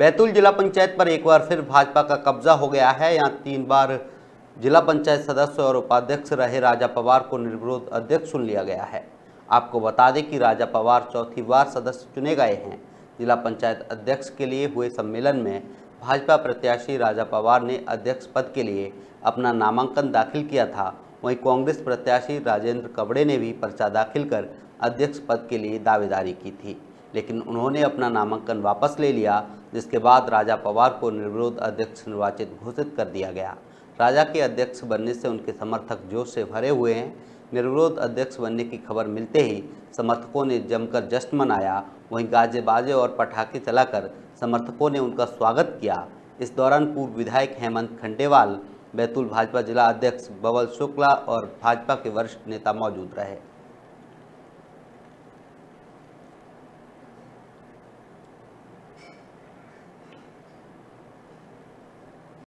बैतूल जिला पंचायत पर एक बार फिर भाजपा का कब्जा हो गया है। यहाँ तीन बार जिला पंचायत सदस्य और उपाध्यक्ष रहे राजा पवार को निर्विरोध अध्यक्ष चुन लिया गया है। आपको बता दें कि राजा पवार चौथी बार सदस्य चुने गए हैं। जिला पंचायत अध्यक्ष के लिए हुए सम्मेलन में भाजपा प्रत्याशी राजा पवार ने अध्यक्ष पद के लिए अपना नामांकन दाखिल किया था। वहीं कांग्रेस प्रत्याशी राजेंद्र कबड़े ने भी पर्चा दाखिल कर अध्यक्ष पद के लिए दावेदारी की थी। लेकिन उन्होंने अपना नामांकन वापस ले लिया जिसके बाद राजा पवार को निर्विरोध अध्यक्ष निर्वाचित घोषित कर दिया गया। राजा के अध्यक्ष बनने से उनके समर्थक जोश से भरे हुए हैं। निर्विरोध अध्यक्ष बनने की खबर मिलते ही समर्थकों ने जमकर जश्न मनाया। वहीं गाजे बाजे और पटाखे चलाकर समर्थकों ने उनका स्वागत किया। इस दौरान पूर्व विधायक हेमंत खंडेवाल, बैतूल भाजपा जिला अध्यक्ष बबल शुक्ला और भाजपा के वरिष्ठ नेता मौजूद रहे।